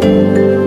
Música